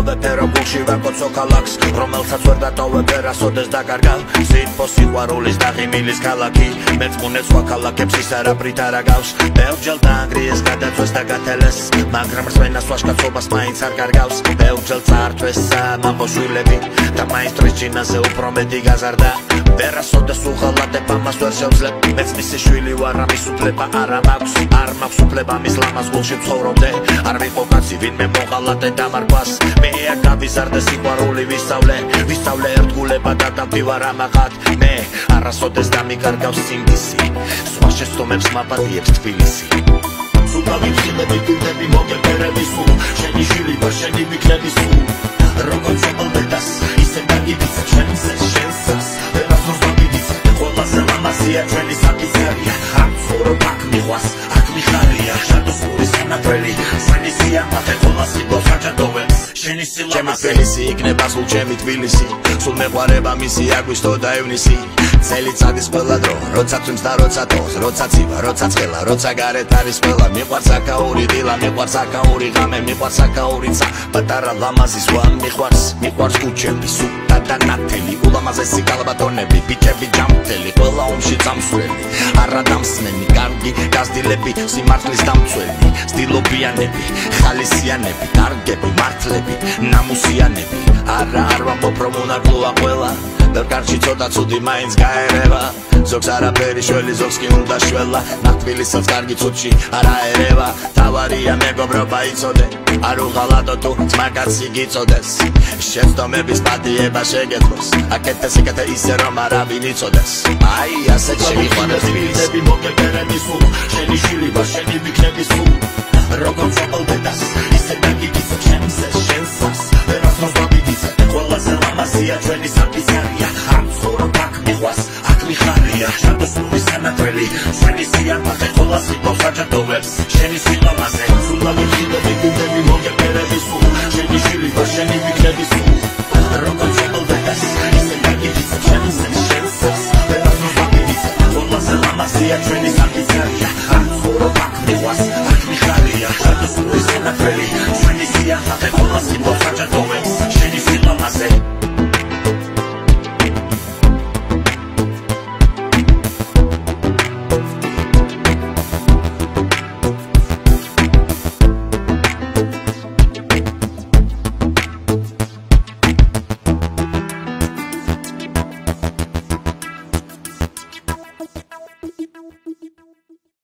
მინდა მოვეფერო გულში ვაკოცო ქალაქს. რომელსაც ვერ დატოვებ ვერასოდეს დაკარგავ სიტყვა სიყვარულის და ღიმილის ქალაქი. მეწყუნე სხვა ქალაქებს ის არაფრით არ აგავს ბევრჯერ დაანგრიეს გადაწვეს და გათელეს. მაგრამ რსვენას ვაშკაცობას მაინც არ კარგავს. ბევრჯერ წართვეს მამოშვილები და მაისტრის ჯინაზე უფრო მეტი გაზარდა. ვერასოდეს ამას ვერ შევძლებ. მეც მისი შვილი ვარ ამის უფლება არ მაქვს. არ მაქვს უფლება მის ლამაზ გულში ცხოვრობდე არ ვიყო კაცი ვინმე მოღალატე დამარგვას მე არ გავიზარდე სიყვარული ვისწავლე. ვისწავლე ერთგულება და დავდივარ ამაღად. მე არასოდეს დამიკარგავს სიმდისი სხვა შეცდომებს მაპატიებს თბილისი. სულავი ხილები გუნდები მოგებერები სულ. შენი შვილი ვარ შენი ვიქნები სულ. როგორც ლამაზია ჩვენი საფიცარია ამ ცხოვრ აქ მიყვას აქ მიხარია. შადოსური სანაფელი ჩვენი სიამაყე შენი სილამაზე ჩემი თბილისი იქნება სულ ჩემი თბილისი. სულ მეყვარება მისი აგვისტო და ივნისი წელიწადის ყველა დრო როცა წვიმს და როცა თოს როცა ცივა როცა ცხელა როცა გარეთ არის ყველა. მიყვარს აკაური დილა მიყვარს აკაური ღამე მიყვარს აკაური ცა. პატარა ლამაზის ვა მიყვარს მიყვარს კუჩები სუთა და ნათელი. ულამაზესი კალბატონები ბიჭები ჯამთელი ყველა ომში წამსვლელი. არადამსმენი კარგი გაზდილები სიმართლის დამცველი. სტილობიანები ხალისიანები კარგები მართლები ნამუსიანები. არა არ ვამბობ რომ უნარგლოა ყველა. და კარჩი ცოტა ცუდი მაინც გაერევა. ზოგს არაფერი შველი ზოგს კი უნდა შველა. ნახტვილისაც კარგი ცუჩი არა ერევა თავარია მეგობრობა იცოდე. არ უღალატო თუ ძმაკაცი გიწოდეს შეცდომების პატიება შეგეძლოს. აკეთე სიკეთე ისე რომ არავინ იცოდეს. აი ასე შეიყვანეს ფილდები მოგებერები სულ შენი შვილი ვარ შენი ვიქნები სულ როგორც ლამაზია ჩვენი საფიცარია ამ ცხოვრობ აქ მიყვას აქ მიხარია შადოსული სანათელი ჩვენი სიამაყე ყველა სიტყვას აჭადოვებს შენი სილამაზე სულავი ფილდები გუნდები მოგებერები სულ შენი შვილი ვარ შენი ვიქნები სულ როგორც ოპლდედას ისე დაგიგიცო ჩემს შენსას ვერასდროს დაგიგიცე ყველაზე ლამაზია ჩვენი საფიცარია ამ ცხოვრობ აქ მიყვას აქ მიხარია შადოსული სანათელი ჩვენი ყველა სიტყვას აჭადოვებს